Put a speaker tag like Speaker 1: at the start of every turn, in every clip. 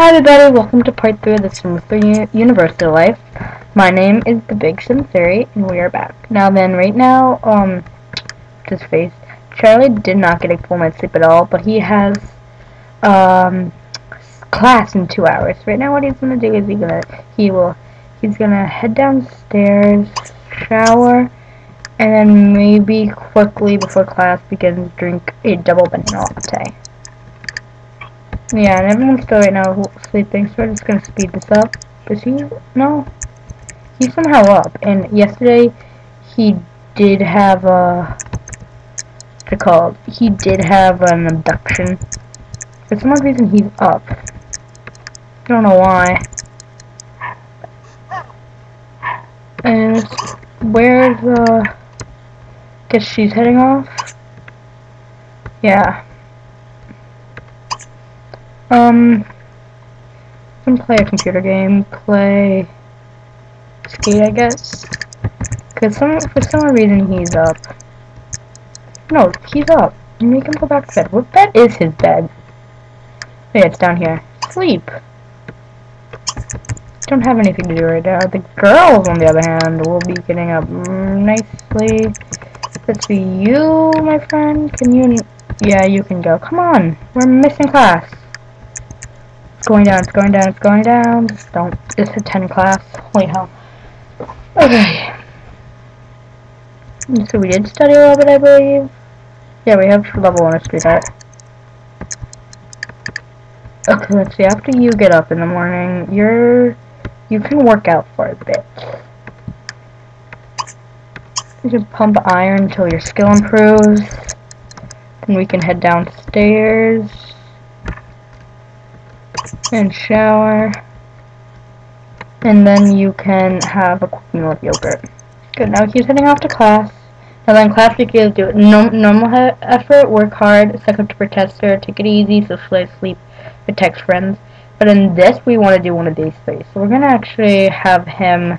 Speaker 1: Hi everybody, welcome to part 3 of the 3 University Life. My name is The Big Sim Theory, and we are back. Now then, right now, um, just face, Charlie did not get a full night's sleep at all, but he has, um, class in two hours. Right now what he's gonna do is he gonna, he will, he's gonna head downstairs, shower, and then maybe quickly before class begins drink a double banana latte. Yeah, and everyone's still right now sleeping, so we're just gonna speed this up. Is he? No. He's somehow up, and yesterday he did have a... What's it called? He did have an abduction. For some odd reason, he's up. I don't know why. And where's, uh... Guess she's heading off? Yeah. Um, can play a computer game, play skate, I guess. Cause some for some reason he's up. No, he's up. Make him go back to bed. What bed is his bed? Yeah, it's down here. Sleep. Don't have anything to do right now. The girls, on the other hand, will be getting up nicely. Let's you, my friend, can you... Yeah, you can go. Come on, we're missing class. It's going down, it's going down, it's going down. Just don't. It's a 10 class. Holy hell. Okay. So we did study a little bit, I believe. Yeah, we have level 1 of street art. Okay, let's see. After you get up in the morning, you're... You can work out for a bit. You can pump iron until your skill improves. Then we can head downstairs and shower. And then you can have a quick meal of yogurt. Good, now he's heading off to class. Now then class you can do it. No, normal effort, work hard, suck up to protester, take it easy, socialize, sleep, protect friends. But in this, we want to do one of these three. So we're going to actually have him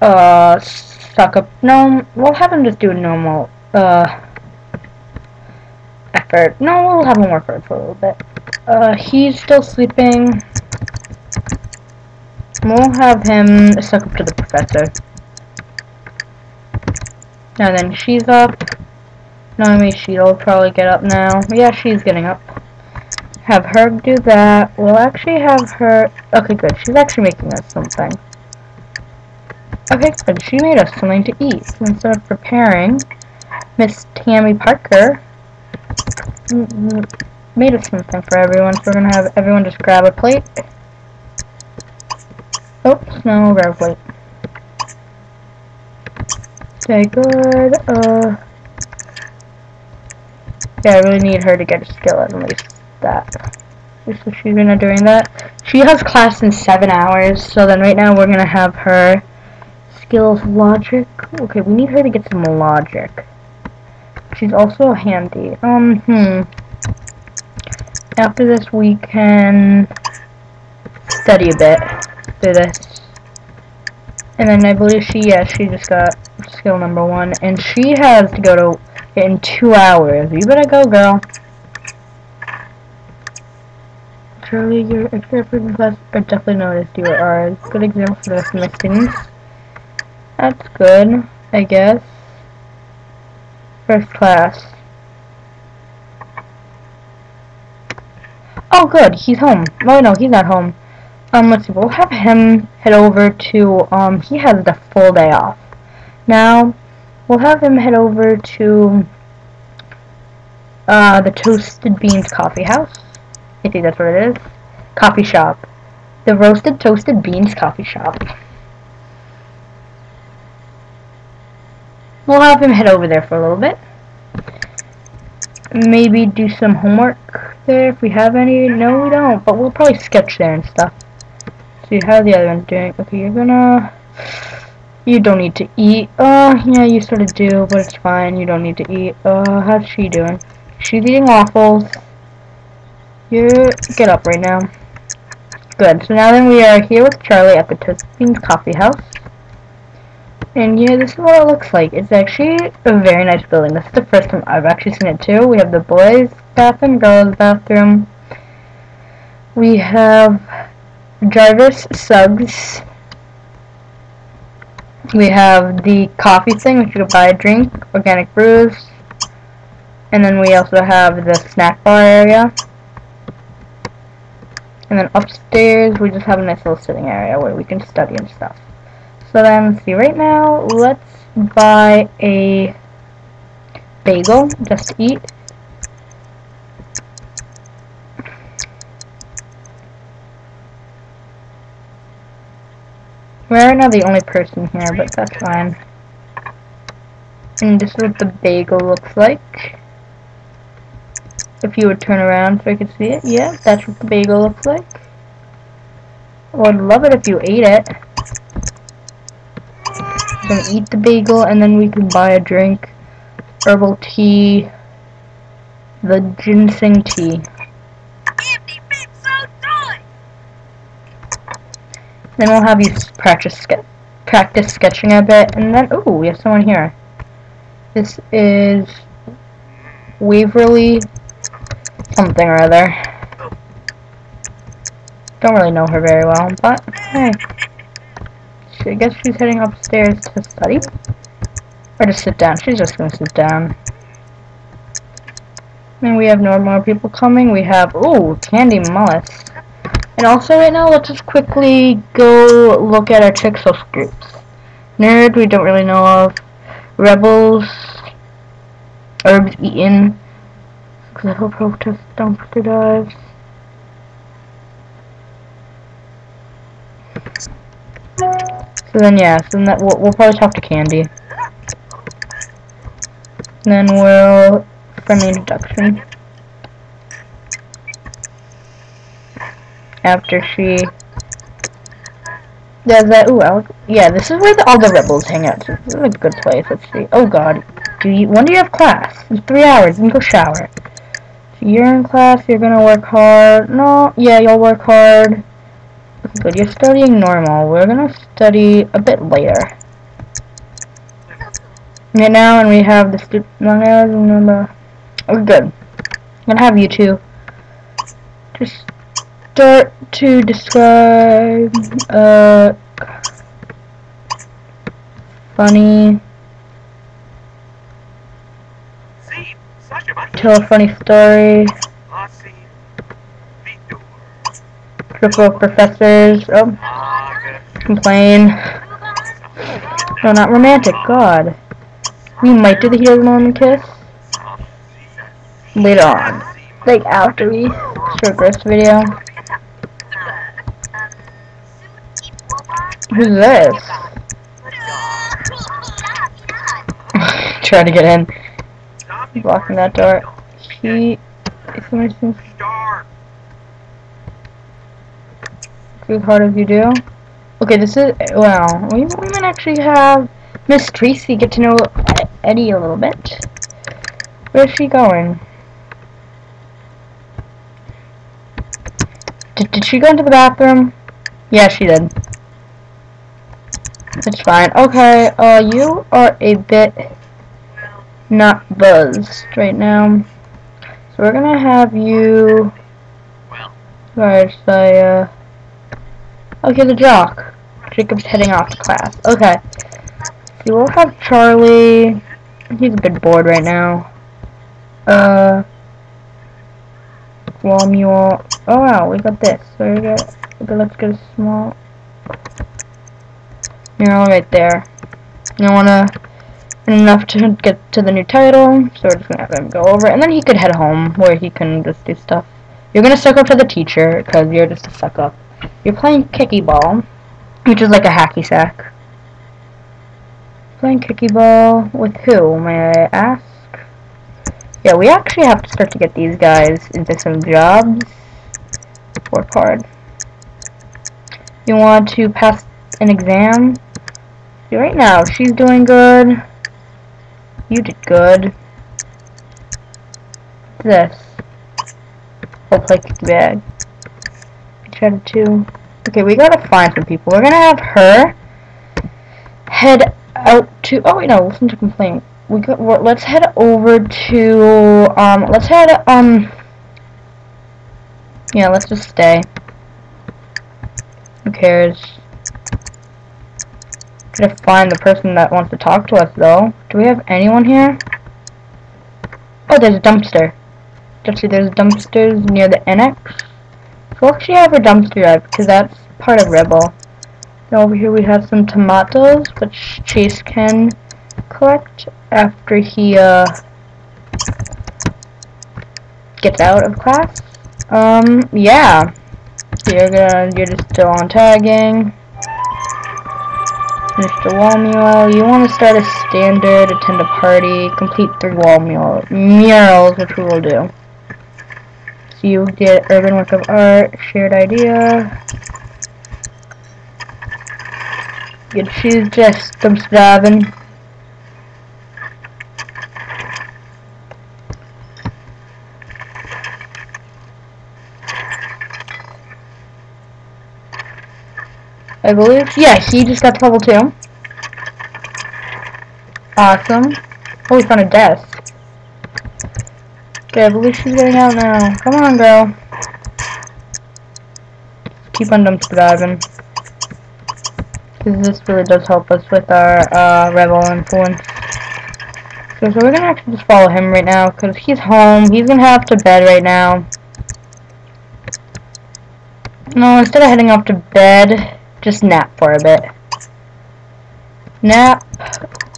Speaker 1: uh, suck up. No, we'll have him just do a normal uh, effort. No, we'll have him work for a little bit. Uh, he's still sleeping. We'll have him suck up to the professor. And then she's up. Naomi, she'll probably get up now. Yeah, she's getting up. Have her do that. We'll actually have her... Okay, good. She's actually making us something. Okay, good. She made us something to eat. So instead of preparing, Miss Tammy Parker made us something for everyone, so we're gonna have everyone just grab a plate. Oops, no, we'll grab a plate. Okay, good, uh... Yeah, I really need her to get a skill at least that. So she's gonna doing that. She has class in seven hours, so then right now we're gonna have her skills logic. Okay, we need her to get some logic. She's also handy. Um, hmm after this we can study a bit through this. And then I believe she, yeah, she just got skill number one. And she has to go to in two hours. You better go, girl. Charlie, your extra class are definitely noticed you are a good example for the rest of my students. That's good, I guess. First class. Oh, good. He's home. Oh, no, he's not home. Um, let's see. We'll have him head over to, um, he has the full day off. Now, we'll have him head over to, uh, the Toasted Beans Coffee House. I think that's what it is. Coffee shop. The Roasted Toasted Beans Coffee Shop. We'll have him head over there for a little bit. Maybe do some homework there if we have any? No, we don't, but we'll probably sketch there and stuff. See how the other one's doing. Okay, you're gonna... You don't need to eat. Uh, yeah, you sort of do, but it's fine. You don't need to eat. Uh, how's she doing? She's eating waffles. You get up right now. Good. So now then we are here with Charlie at the Toast Beans Coffee House. And yeah, this is what it looks like. It's actually a very nice building. This is the first time I've actually seen it too. We have the boys' bathroom, girls' bathroom. We have Jarvis Suggs. We have the coffee thing, which you can buy a drink, organic brews. And then we also have the snack bar area. And then upstairs, we just have a nice little sitting area where we can study and stuff. So then, see, right now, let's buy a bagel just to eat. We're not the only person here, but that's fine. And this is what the bagel looks like. If you would turn around so I could see it. Yeah, that's what the bagel looks like. I would love it if you ate it. Then eat the bagel and then we can buy a drink. Herbal tea. The ginseng tea. Then we'll have you practice ske practice sketching a bit, and then oh, we have someone here. This is Waverly something or other. Don't really know her very well, but hey. I guess she's heading upstairs to study. Or to sit down. She's just gonna sit down. And we have no more people coming. We have, oh, Candy Mullis. And also right now, let's just quickly go look at our Chixos groups. Nerd, we don't really know of. Rebels, Herbs Eaten, Little Protest Dumpster Dives. So then, yeah, so then that, we'll, we'll probably talk to Candy. Then we'll, friendly introduction. after she does that. Ooh, yeah, this is where the, all the rebels hang out. So this is a good place. Let's see. Oh God, do you? When do you have class? It's three hours. You can go shower. So you're in class. You're gonna work hard. No, yeah, you'll work hard. Good. You're studying normal. We're gonna study a bit later. Right now, and we have the student. We're good. I'm gonna have you two. Just start to describe a funny tell a funny story triple professors oh complain no not romantic god we might do the hero moment kiss later on like after we short this video Who's this? Trying to get in. Blocking that door. He is As hard as you do. Okay, this is well. We, we might actually have Miss Tracy get to know Eddie a little bit. Where's she going? Did, did she go into the bathroom? Yeah, she did. It's fine. Okay, uh, you are a bit not buzzed right now. So we're gonna have you... Sorry, say, uh... Okay, the jock. Jacob's heading off to class. Okay. So we'll have Charlie... He's a bit bored right now. Uh... Romuald... Oh wow, we got this. So we got... Okay, let's get a small... All right there. You don't wanna enough to get to the new title, so we're just gonna have him go over, and then he could head home where he can just do stuff. You're gonna suck up to the teacher because you're just a suck up. You're playing kicky ball, which is like a hacky sack. Playing kicky ball with who, may I ask? Yeah, we actually have to start to get these guys into some jobs. Work hard. You want to pass an exam? right now, she's doing good. You did good. This. We'll play kick bag. Try to. Okay, we gotta find some people. We're gonna have her head out to. Oh wait, no. Listen to complaint. We got. Let's head over to. Um. Let's head. Um. Yeah, let's just stay. Who cares? Gotta find the person that wants to talk to us, though. Do we have anyone here? Oh, there's a dumpster. Actually, there's dumpsters near the NX. We'll actually have a dumpster drive, because that's part of Rebel. Now over here we have some tomatoes, which Chase can collect after he, uh, gets out of class. Um, yeah. You're gonna, you're just still on tagging. Mr. Wall Mural, you want to start a standard, attend a party, complete three wall mural, murals, which we will do. You get urban work of art, shared idea. You choose just dumpster I believe. Yeah, he just got to level 2. Awesome. Oh, we found a desk. Okay, I believe she's getting out now. Come on, girl. Keep on dumpster diving. Because this really does help us with our uh, rebel influence. So, so we're gonna actually just follow him right now, because he's home. He's gonna head have to bed right now. No, instead of heading off to bed, just nap for a bit. Nap.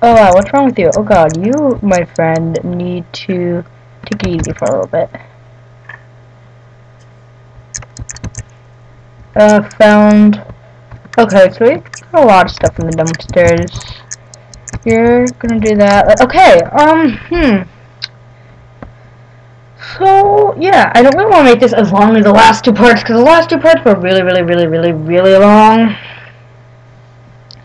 Speaker 1: Oh wow, what's wrong with you? Oh god, you, my friend, need to take it easy for a little bit. Uh, found... Okay, so we got a lot of stuff in the dumpsters. You're gonna do that. Okay, um, hmm. So, yeah, I don't really want to make this as long as the last two parts, because the last two parts were really, really, really, really, really long.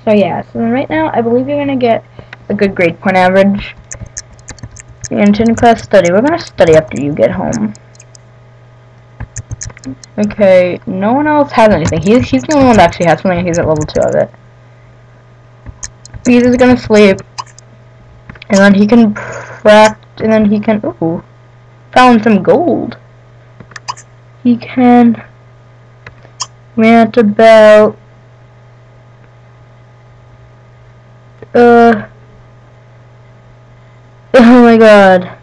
Speaker 1: So, yeah, so right now, I believe you're going to get a good grade point average. And in class study, we're to study after you get home. Okay, no one else has anything. He's, he's the only one that actually has something, he's at level 2 of it. He's just to sleep. And then he can practice, and then he can, ooh found some gold. He can rant about uh oh my god.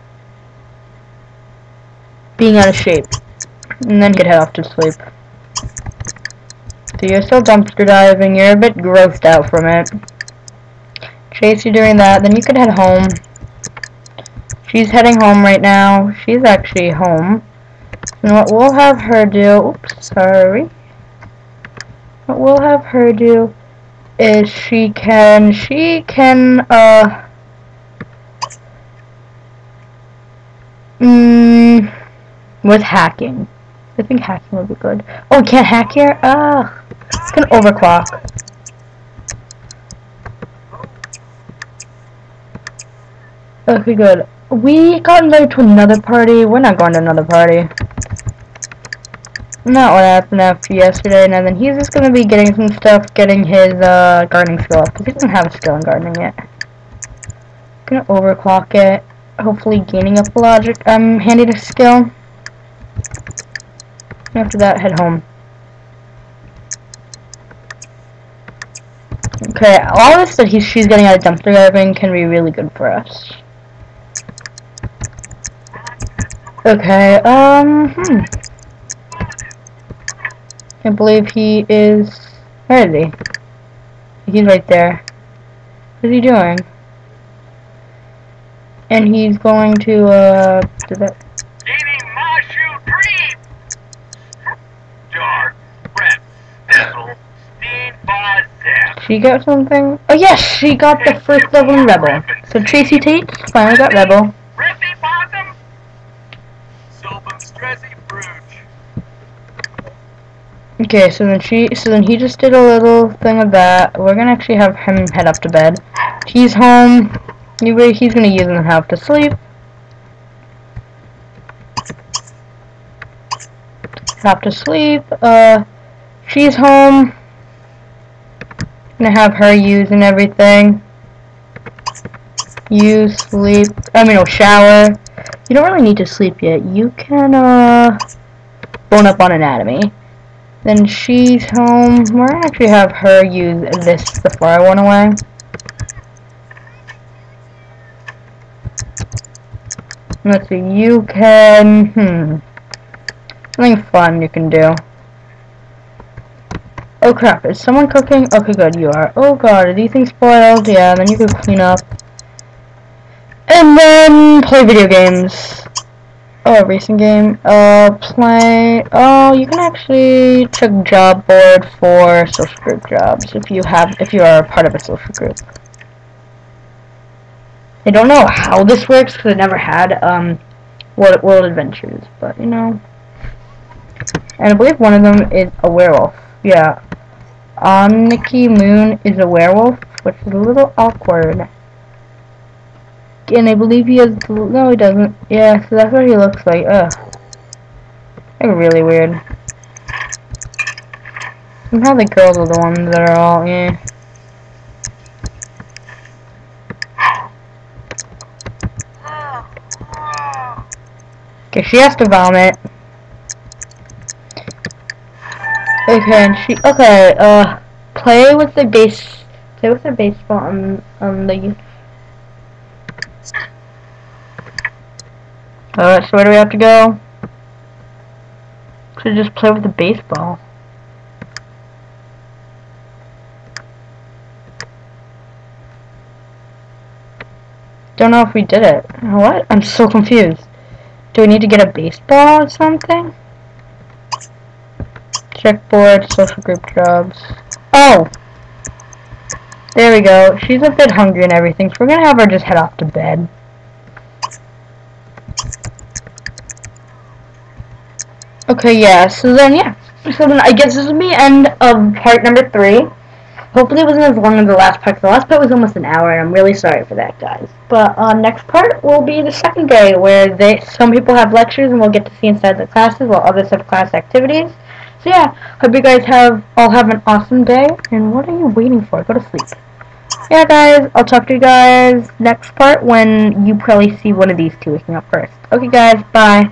Speaker 1: Being out of shape. And then get head off to sleep. So you're still dumpster diving. You're a bit grossed out from it. Chase you doing that. Then you could head home. She's heading home right now. She's actually home. And what we'll have her do, oops, sorry. What we'll have her do is she can, she can, uh, mm, with hacking. I think hacking would be good. Oh, can't hack here? Ah, it's gonna overclock. Okay, good. We got invited to another party. We're not going to another party. Not what happened after yesterday, and then he's just gonna be getting some stuff, getting his uh, gardening skill up, because he doesn't have a skill in gardening yet. Gonna overclock it, hopefully gaining up a logic, um, handy to skill. After that, head home. Okay, all this that he's, she's getting out of dumpster diving can be really good for us. Okay, um, hmm. I believe he is, where is he? He's right there. What is he doing? And he's going to, uh, do that. She got something? Oh yes, she got the first level in Rebel. So Tracy Tate finally got Rebel. Okay, so then she, so then he just did a little thing of that. We're gonna actually have him head up to bed. He's home. Anyway, he's gonna use him half to sleep. Half to sleep. Uh, she's home. Gonna have her use and everything. You sleep. I mean, no shower. You don't really need to sleep yet. You can uh bone up on anatomy. Then she's home. We're gonna actually have her use this before I went away. Let's see, you can, hmm, something fun you can do. Oh crap, is someone cooking? Okay, good, you are. Oh god, are these things spoiled? Yeah, then you can clean up. And then play video games. Oh, a racing game. Uh, play. Oh, you can actually check job board for social group jobs if you have, if you are part of a social group. I don't know how this works because I never had um World, World Adventures, but you know. And I believe one of them is a werewolf. Yeah. Um, Nikki Moon is a werewolf, which is a little awkward. And I believe he has. No, he doesn't. Yeah, so that's what he looks like. Ugh. Like really weird. Somehow the girls are the ones that are all, yeah. Okay, she has to vomit. Okay, and she okay, uh play with the base play with the baseball on on the Uh so where do we have to go? To just play with the baseball. Don't know if we did it. What? I'm so confused. Do we need to get a baseball or something? Checkboard, social group jobs. Oh! There we go. She's a bit hungry and everything, so we're gonna have her just head off to bed. Okay, yeah, so then, yeah. So then I guess this will be end of part number three. Hopefully it wasn't as long as the last part. The last part was almost an hour, and I'm really sorry for that, guys. But uh, next part will be the second day, where they some people have lectures, and we'll get to see inside the classes, while others have class activities. So yeah, hope you guys have all have an awesome day. And what are you waiting for? Go to sleep. Yeah, guys, I'll talk to you guys next part when you probably see one of these two waking up first. Okay, guys, bye.